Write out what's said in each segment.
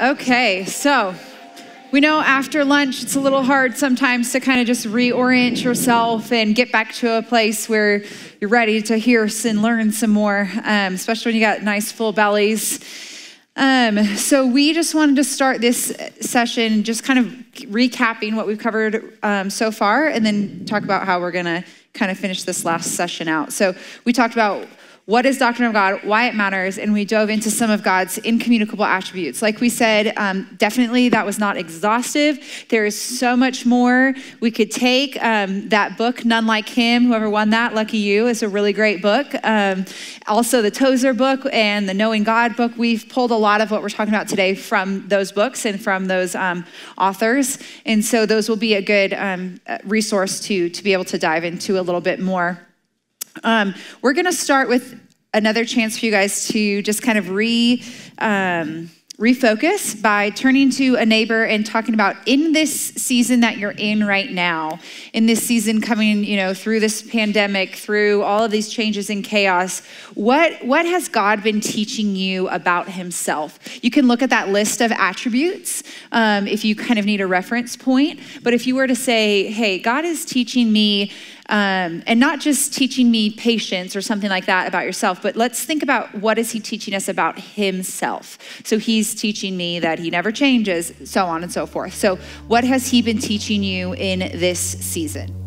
Okay, so we know after lunch it's a little hard sometimes to kind of just reorient yourself and get back to a place where you're ready to hear and learn some more, um, especially when you got nice full bellies. Um, so we just wanted to start this session just kind of recapping what we've covered um, so far and then talk about how we're going to kind of finish this last session out. So we talked about what is doctrine of God, why it matters, and we dove into some of God's incommunicable attributes. Like we said, um, definitely that was not exhaustive. There is so much more we could take. Um, that book, None Like Him, whoever won that, lucky you, is a really great book. Um, also, the Tozer book and the Knowing God book, we've pulled a lot of what we're talking about today from those books and from those um, authors. And so those will be a good um, resource to, to be able to dive into a little bit more. Um, we're going to start with another chance for you guys to just kind of re. Um, refocus by turning to a neighbor and talking about in this season that you're in right now in this season coming you know through this pandemic through all of these changes and chaos what what has god been teaching you about himself you can look at that list of attributes um, if you kind of need a reference point but if you were to say hey god is teaching me um, and not just teaching me patience or something like that about yourself, but let's think about what is he teaching us about himself. So he's teaching me that he never changes, so on and so forth. So what has he been teaching you in this season?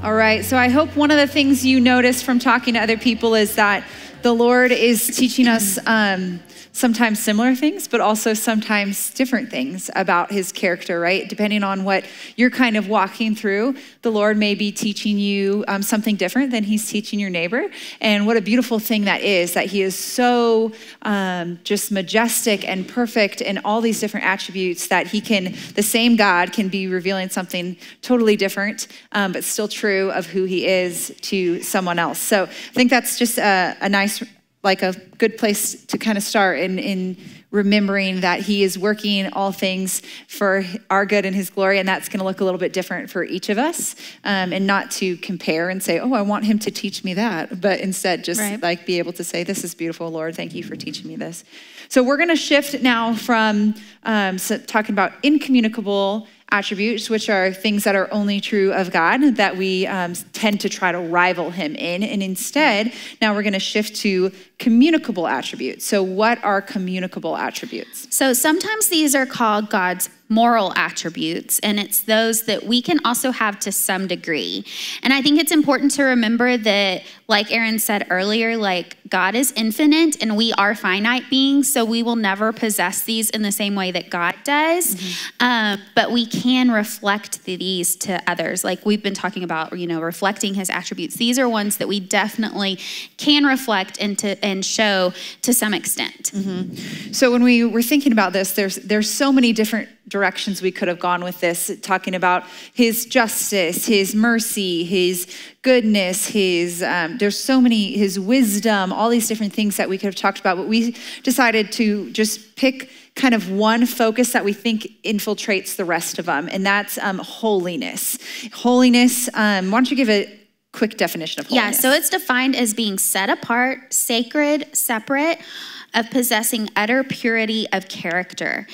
All right, so I hope one of the things you notice from talking to other people is that the Lord is teaching us um, sometimes similar things, but also sometimes different things about his character, right? Depending on what you're kind of walking through, the Lord may be teaching you um, something different than he's teaching your neighbor. And what a beautiful thing that is that he is so um, just majestic and perfect in all these different attributes that he can, the same God can be revealing something totally different, um, but still true of who he is to someone else. So I think that's just a, a nice like a good place to kind of start in, in remembering that he is working all things for our good and his glory and that's going to look a little bit different for each of us um, and not to compare and say oh i want him to teach me that but instead just right. like be able to say this is beautiful lord thank you for teaching me this so we're going to shift now from um, so talking about incommunicable attributes, which are things that are only true of God, that we um, tend to try to rival Him in. And instead, now we're going to shift to communicable attributes. So, what are communicable attributes? So, sometimes these are called God's moral attributes, and it's those that we can also have to some degree. And I think it's important to remember that, like Aaron said earlier, like God is infinite and we are finite beings, so we will never possess these in the same way that God does. Mm-hmm. Um, but we can reflect these to others. Like we've been talking about, you know, reflecting his attributes. These are ones that we definitely can reflect and, to, and show to some extent. Mm-hmm. So when we were thinking about this, there's, there's so many different directions we could have gone with this, talking about his justice, his mercy, his goodness, his, um, there's so many, his wisdom, all these different things that we could have talked about, but we decided to just pick kind of one focus that we think infiltrates the rest of them, and that's um, holiness. Holiness, um, why don't you give a quick definition of holiness? Yeah, so it's defined as being set apart, sacred, separate of possessing utter purity of character.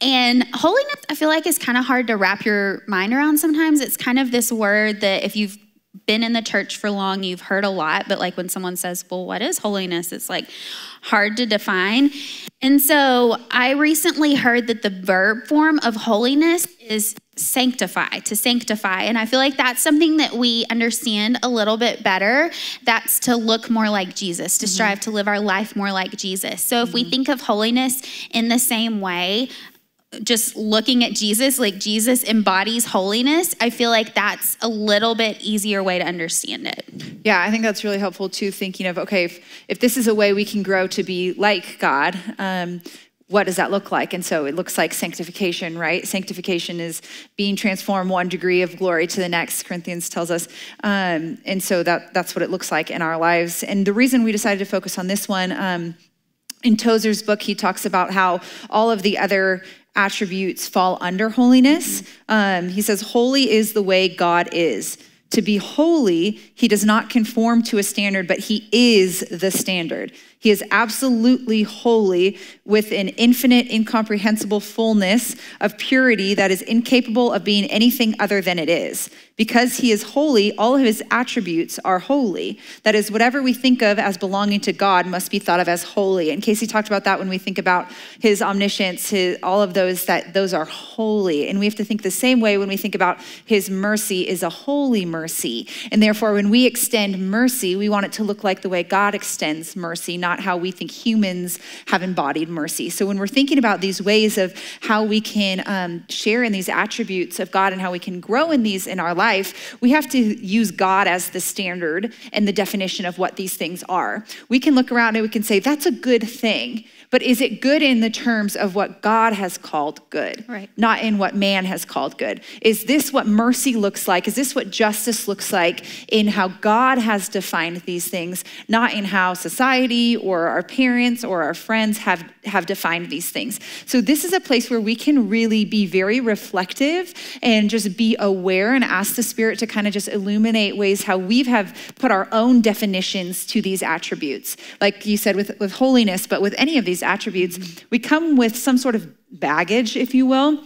And holiness, I feel like, is kind of hard to wrap your mind around sometimes. It's kind of this word that if you've been in the church for long, you've heard a lot, but like when someone says, Well, what is holiness? It's like hard to define. And so I recently heard that the verb form of holiness is sanctify, to sanctify. And I feel like that's something that we understand a little bit better. That's to look more like Jesus, to mm-hmm. strive to live our life more like Jesus. So if mm-hmm. we think of holiness in the same way, just looking at Jesus, like Jesus embodies holiness, I feel like that's a little bit easier way to understand it. Yeah, I think that's really helpful too, thinking of, okay, if, if this is a way we can grow to be like God, um, what does that look like? And so it looks like sanctification, right? Sanctification is being transformed one degree of glory to the next, Corinthians tells us. Um, and so that, that's what it looks like in our lives. And the reason we decided to focus on this one, um, in Tozer's book, he talks about how all of the other attributes fall under holiness. Um, he says, Holy is the way God is. To be holy, he does not conform to a standard, but he is the standard. He is absolutely holy with an infinite, incomprehensible fullness of purity that is incapable of being anything other than it is. Because he is holy, all of his attributes are holy. That is, whatever we think of as belonging to God must be thought of as holy. And Casey talked about that when we think about his omniscience, his, all of those, that those are holy. And we have to think the same way when we think about his mercy is a holy mercy. And therefore, when we extend mercy, we want it to look like the way God extends mercy, not how we think humans have embodied mercy. So when we're thinking about these ways of how we can um, share in these attributes of God and how we can grow in these in our life, we have to use God as the standard and the definition of what these things are. We can look around and we can say, that's a good thing. But is it good in the terms of what God has called good, right. not in what man has called good? Is this what mercy looks like? Is this what justice looks like in how God has defined these things, not in how society or our parents or our friends have, have defined these things? So, this is a place where we can really be very reflective and just be aware and ask the Spirit to kind of just illuminate ways how we have put our own definitions to these attributes. Like you said with, with holiness, but with any of these these attributes, we come with some sort of baggage, if you will,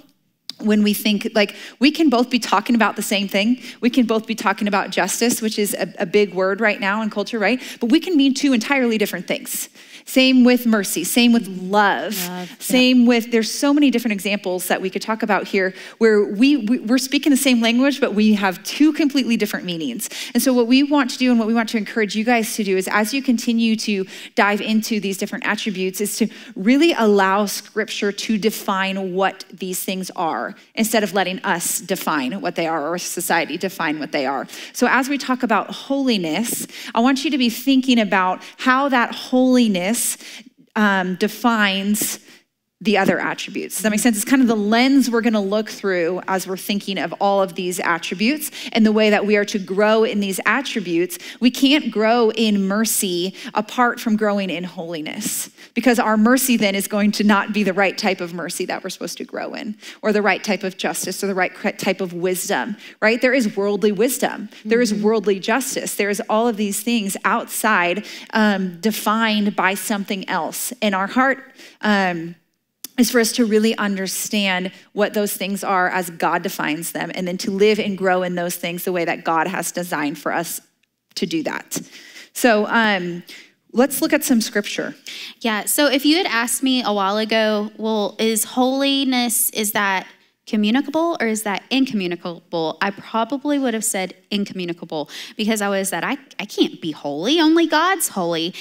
when we think like we can both be talking about the same thing. We can both be talking about justice, which is a, a, big word right now in culture, right? But we can mean two entirely different things. Same with mercy, same with love, love same yeah. with, there's so many different examples that we could talk about here where we, we, we're speaking the same language, but we have two completely different meanings. And so, what we want to do and what we want to encourage you guys to do is as you continue to dive into these different attributes, is to really allow scripture to define what these things are instead of letting us define what they are or society define what they are. So, as we talk about holiness, I want you to be thinking about how that holiness um, defines the other attributes. Does that make sense? It's kind of the lens we're going to look through as we're thinking of all of these attributes and the way that we are to grow in these attributes. We can't grow in mercy apart from growing in holiness because our mercy then is going to not be the right type of mercy that we're supposed to grow in or the right type of justice or the right type of wisdom, right? There is worldly wisdom, there is mm-hmm. worldly justice, there is all of these things outside um, defined by something else. And our heart, um, is for us to really understand what those things are as God defines them, and then to live and grow in those things the way that God has designed for us to do that. So, um, let's look at some scripture. Yeah. So, if you had asked me a while ago, well, is holiness, is that communicable or is that incommunicable? I probably would have said incommunicable because I was that I, I can't be holy, only God's holy.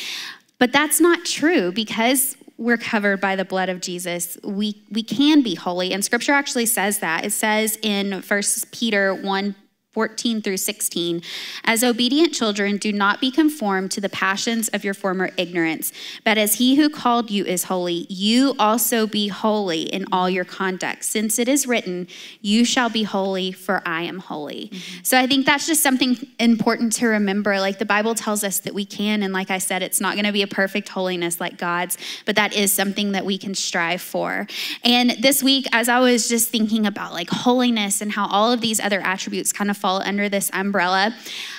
But that's not true because we're covered by the blood of Jesus. We, we can be holy. And scripture actually says that. It says in First Peter 1 14 through 16. As obedient children, do not be conformed to the passions of your former ignorance, but as he who called you is holy, you also be holy in all your conduct, since it is written, You shall be holy, for I am holy. Mm-hmm. So I think that's just something important to remember. Like the Bible tells us that we can, and like I said, it's not going to be a perfect holiness like God's, but that is something that we can strive for. And this week, as I was just thinking about like holiness and how all of these other attributes kind of fall under this umbrella.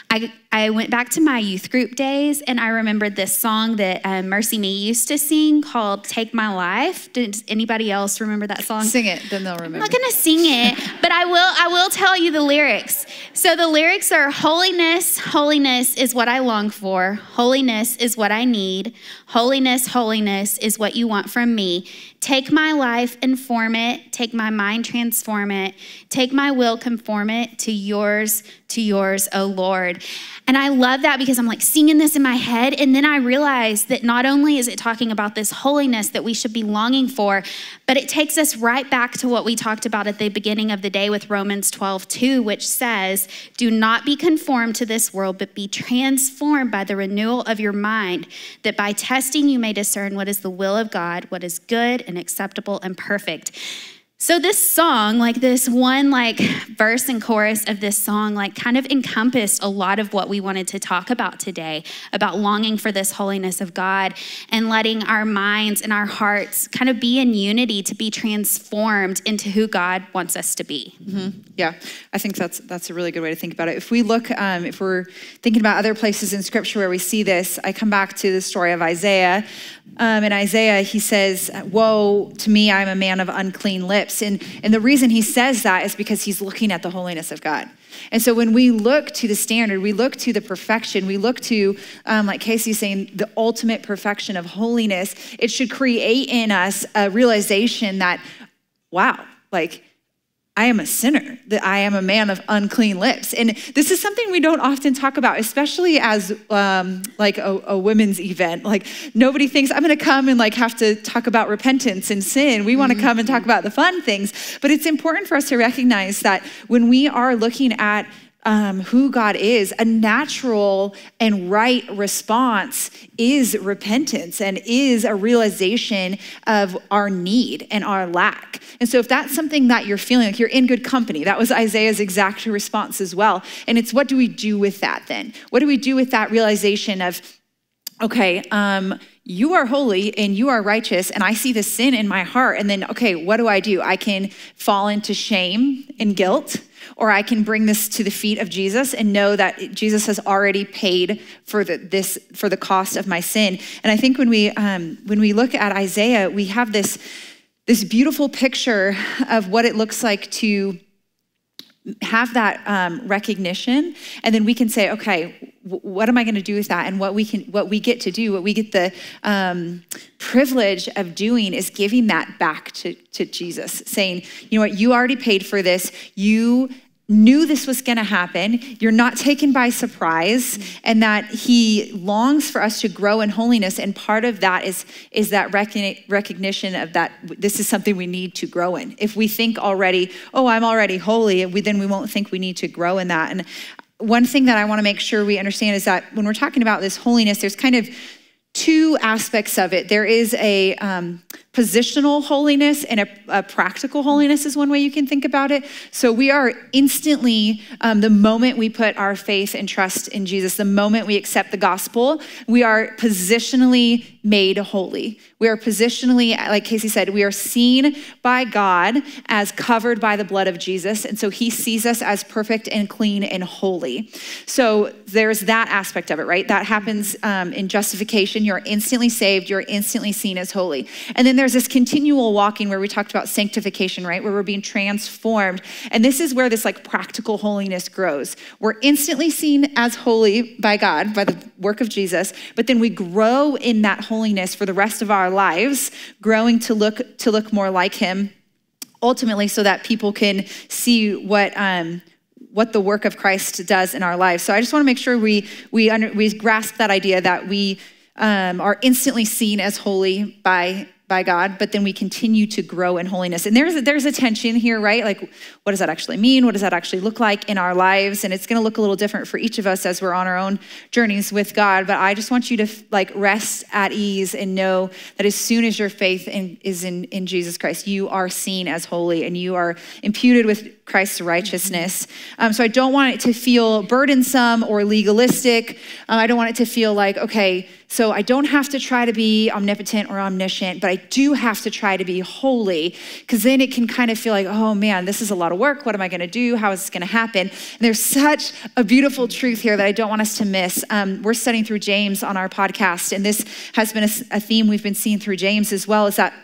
I, I went back to my youth group days and I remembered this song that um, MercyMe used to sing called Take My Life. Did anybody else remember that song? Sing it, then they'll remember. I'm not gonna sing it, but I will I will tell you the lyrics. So the lyrics are holiness, holiness is what I long for. Holiness is what I need. Holiness, holiness is what you want from me. Take my life and form it. Take my mind, transform it. Take my will, conform it to yours, to yours, O Lord. And I love that because I'm like singing this in my head. And then I realize that not only is it talking about this holiness that we should be longing for, but it takes us right back to what we talked about at the beginning of the day with Romans 12, 2, which says, Do not be conformed to this world, but be transformed by the renewal of your mind, that by testing you may discern what is the will of God, what is good and acceptable and perfect. So this song, like this one like verse and chorus of this song like kind of encompassed a lot of what we wanted to talk about today about longing for this holiness of God and letting our minds and our hearts kind of be in unity to be transformed into who God wants us to be. Mm-hmm. Yeah, I think that's that's a really good way to think about it. If we look, um, if we're thinking about other places in Scripture where we see this, I come back to the story of Isaiah. Um, in Isaiah, he says, Woe to me, I'm a man of unclean lips. And, and the reason he says that is because he's looking at the holiness of God. And so when we look to the standard, we look to the perfection, we look to, um, like Casey's saying, the ultimate perfection of holiness, it should create in us a realization that, wow, like, I am a sinner, that I am a man of unclean lips. And this is something we don't often talk about, especially as um, like a, a, women's event. Like nobody thinks I'm gonna come and like have to talk about repentance and sin. We wanna come and talk about the fun things. But it's important for us to recognize that when we are looking at um, who God is, a natural and right response is repentance and is a realization of our need and our lack. And so, if that's something that you're feeling like you're in good company, that was Isaiah's exact response as well. And it's what do we do with that then? What do we do with that realization of, okay, um, you are holy and you are righteous, and I see the sin in my heart. And then, okay, what do I do? I can fall into shame and guilt or I can bring this to the feet of Jesus and know that Jesus has already paid for the, this for the cost of my sin. And I think when we um, when we look at Isaiah, we have this this beautiful picture of what it looks like to have that um, recognition and then we can say okay what am i going to do with that? And what we can what we get to do what we get the um, privilege of doing is giving that back to, to jesus saying you know what? You already paid for this. You knew this was going to happen. You're not taken by surprise, and that He longs for us to grow in holiness. And part of that is, is that recognition of that this is something we need to grow in. If we think already, oh, I'm already holy, we, then we won't think we need to grow in that. And one thing that I want to make sure we understand is that when we're talking about this holiness, there's kind of two aspects of it. There is a um, positional holiness and a, a, practical holiness is one way you can think about it. So we are instantly, um, the moment we put our faith and trust in Jesus, the moment we accept the gospel, we are positionally made holy. We are positionally, like Casey said, we are seen by God as covered by the blood of Jesus. And so he sees us as perfect and clean and holy. So there's that aspect of it, right? That happens um, in justification. You're instantly saved, you're instantly seen as holy. And then there's this continual walking where we talked about sanctification, right? Where we're being transformed. And this is where this like practical holiness grows. We're instantly seen as holy by God, by the work of Jesus, but then we grow in that holiness for the rest of our lives, growing to look to look more like him ultimately so that people can see what um, what the work of Christ does in our lives. So I just want to make sure we we under, we grasp that idea that we um, are instantly seen as holy by by God, but then we continue to grow in holiness. And there's a, there's a tension here, right? Like, what does that actually mean? What does that actually look like in our lives? And it's going to look a little different for each of us as we're on our own journeys with God. But I just want you to like rest at ease and know that as soon as your faith in, is in, in Jesus Christ, you are seen as holy and you are imputed with Christ's righteousness. Um, so I don't want it to feel burdensome or legalistic. Um, I don't want it to feel like, okay, so I don't have to try to be omnipotent or omniscient, but I do have to try to be holy because then it can kind of feel like, oh man, this is a lot of work. What am I going to do? How is this going to happen? And there's such a beautiful truth here that I don't want us to miss. Um, we're studying through James on our podcast, and this has been a, a theme we've been seeing through James as well, is that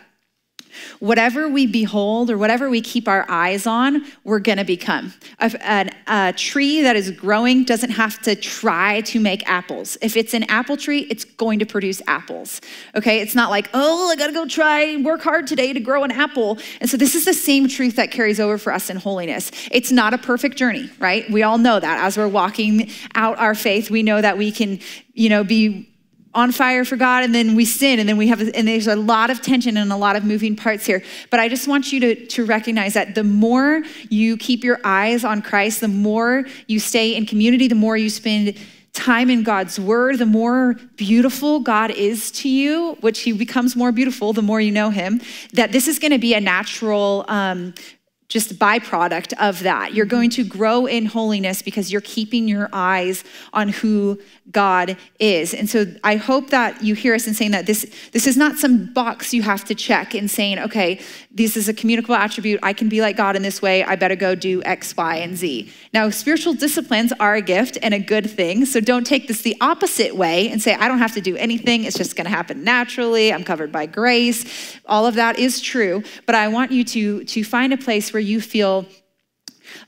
Whatever we behold or whatever we keep our eyes on, we're going to become. A, a, a, tree that is growing doesn't have to try to make apples. If it's an apple tree, it's going to produce apples. Okay? It's not like, oh, I got to go try, work hard today to grow an apple. And so this is the same truth that carries over for us in holiness. It's not a perfect journey, right? We all know that. As we're walking out our faith, we know that we can, you know, be on fire for God and then we sin and then we have and there's a lot of tension and a lot of moving parts here. But I just want you to to recognize that the more you keep your eyes on Christ the more you stay in community the more you spend time in God's word, the more beautiful God is to you, which he becomes more beautiful the more you know him, that this is going to be a natural um, just byproduct of that. You're mm-hmm. going to grow in holiness because you're keeping your eyes on who God is. And so I hope that you hear us in saying that this, this is not some box you have to check in saying, okay, this is a communicable attribute. I can be like God in this way. I better go do X, Y, and Z. Now, spiritual disciplines are a gift and a good thing. So don't take this the opposite way and say, I don't have to do anything. It's just going to happen naturally. I'm covered by grace. All of that is true. But I want you to, to find a place where you feel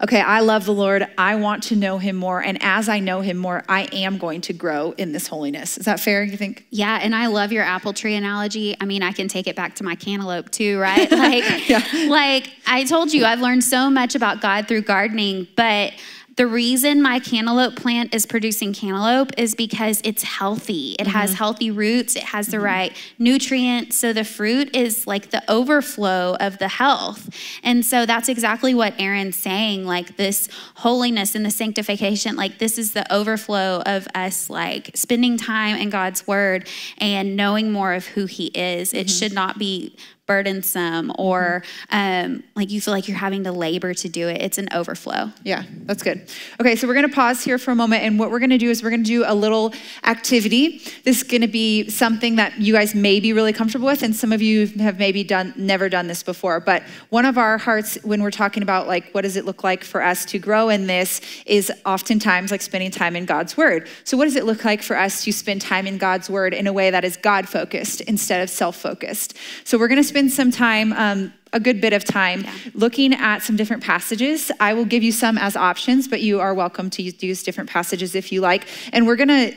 okay, I love the Lord. I want to know him more. And as I know him more, I am going to grow in this holiness. Is that fair, you think? Yeah. And I love your apple tree analogy. I mean, I can take it back to my cantaloupe too, right? Like, yeah. like I told you, I've learned so much about God through gardening, but the reason my cantaloupe plant is producing cantaloupe is because it's healthy. It mm-hmm. has healthy roots, it has the mm-hmm. right nutrients. So the fruit is like the overflow of the health. And so that's exactly what Aaron's saying like this holiness and the sanctification, like this is the overflow of us like spending time in God's word and knowing more of who he is. It mm-hmm. should not be burdensome or um, like you feel like you're having to labor to do it. It's an overflow. Yeah, that's good. Okay, so we're going to pause here for a moment. And what we're going to do is we're going to do a little activity. This is going to be something that you guys may be really comfortable with. And some of you have maybe done, never done this before. But one of our hearts when we're talking about like, what does it look like for us to grow in this is oftentimes like spending time in God's word. So what does it look like for us to spend time in God's word in a way that is God focused instead of self focused? So we're going to spend spend some time, um, a good bit of time, yeah. looking at some different passages. I will give you some as options, but you are welcome to use different passages if you like. And we're going to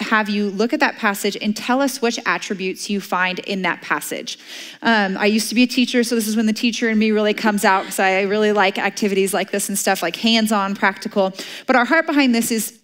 have you look at that passage and tell us which attributes you find in that passage. Um, I used to be a teacher, so this is when the teacher in me really comes out because I really like activities like this and stuff, like hands on, practical. But our heart behind this is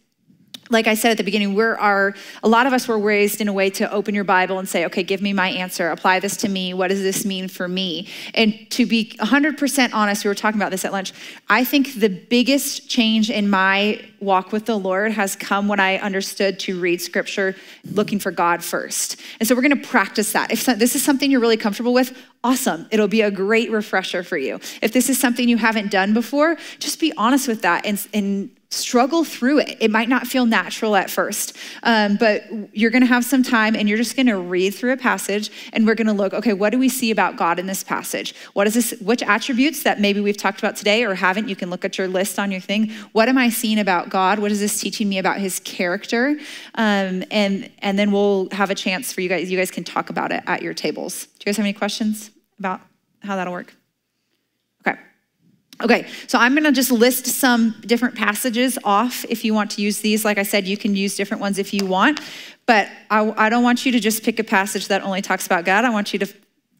like I said at the beginning, we're our, a lot of us were raised in a way to open your Bible and say, okay, give me my answer, apply this to me. What does this mean for me? And to be 100% honest, we were talking about this at lunch. I think the biggest change in my walk with the Lord has come when I understood to read scripture looking for God first. And so we're going to practice that. If this is something you're really comfortable with, awesome. It'll be a great refresher for you. If this is something you haven't done before, just be honest with that and, and struggle through it. It might not feel natural at first, um, but you're going to have some time and you're just going to read through a passage and we're going to look, okay, what do we see about God in this passage? What is this, which attributes that maybe we've talked about today or haven't? You can look at your list on your thing. What am I seeing about God? What is this teaching me about his character? Um, and, and then we'll have a chance for you guys, you guys can talk about it at your tables. Do you guys have any questions about how that'll work? Okay, so I'm going to just list some different passages off if you want to use these. Like I said, you can use different ones if you want, but I, I don't want you to just pick a passage that only talks about God. I want you to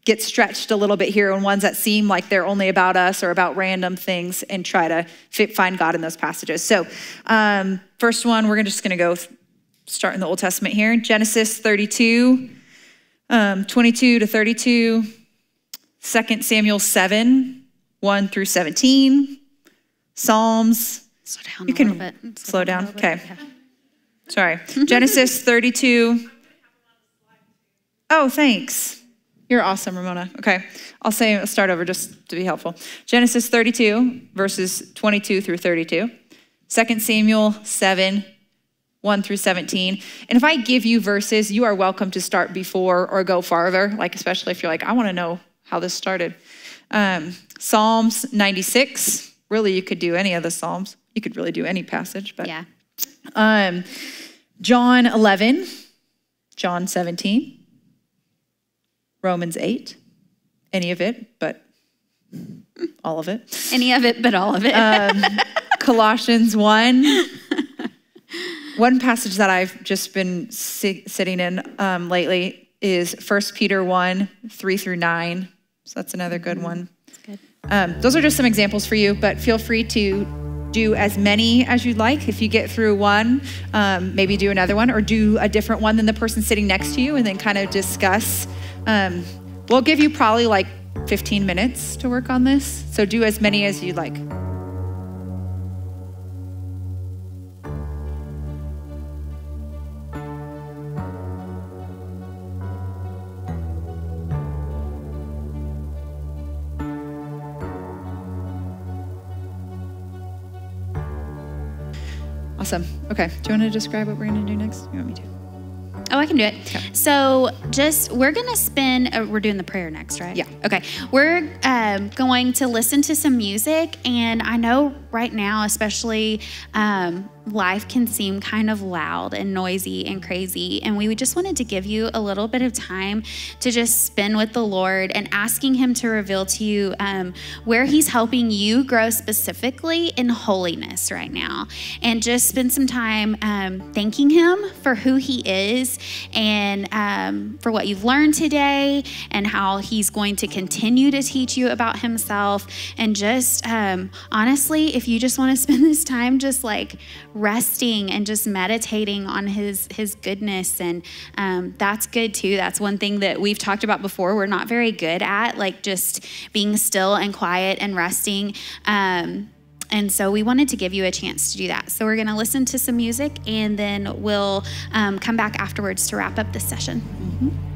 get stretched a little bit here on ones that seem like they're only about us or about random things and try to fit, find God in those passages. So, um, first one, we're just going to go start in the Old Testament here Genesis 32, um, 22 to 32, 2 Samuel 7. 1 through 17, Psalms. Slow down you can Slow, down. down. Okay. Yeah. Sorry. Genesis 32. Oh, thanks. You're awesome, Ramona. Okay. I'll say, I'll start over just to be helpful. Genesis 32, verses 22 through 32. 2 Samuel 7, 1 through 17. And if I give you verses, you are welcome to start before or go farther, like especially if you're like, I want to know how this started. Um, Psalms 96. Really, you could do any of the Psalms. You could really do any passage, but yeah. Um, John 11, John 17, Romans 8, any of it, but all of it. Any of it, but all of it. um, Colossians 1. One passage that I've just been si- sitting in um, lately is 1 Peter 1 3 through 9. So that's another good mm-hmm. one. Good. Um, those are just some examples for you, but feel free to do as many as you'd like. If you get through one, um, maybe do another one or do a different one than the person sitting next to you and then kind of discuss. Um, we'll give you probably like 15 minutes to work on this. So do as many as you'd like. Awesome. Okay. Do you want to describe what we're going to do next? You want me to? Oh, I can do it. So, just we're gonna spend. Uh, we're doing the prayer next, right? Yeah. Okay. We're um, going to listen to some music, and I know right now, especially, um, life can seem kind of loud and noisy and crazy, and we just wanted to give you a little bit of time to just spend with the Lord and asking Him to reveal to you um, where He's helping you grow specifically in holiness right now, and just spend some time um, thanking Him for who He is and um, for what you've learned today and how He's going to continue to teach you about Himself. And just um, honestly, if you just want to spend this time just like resting and just meditating on His His goodness, and um, that's good too. That's one thing that we've talked about before. We're not very good at like just being still and quiet and resting. Um, and so we wanted to give you a chance to do that. So we're going to listen to some music and then we'll um, come back afterwards to wrap up this session.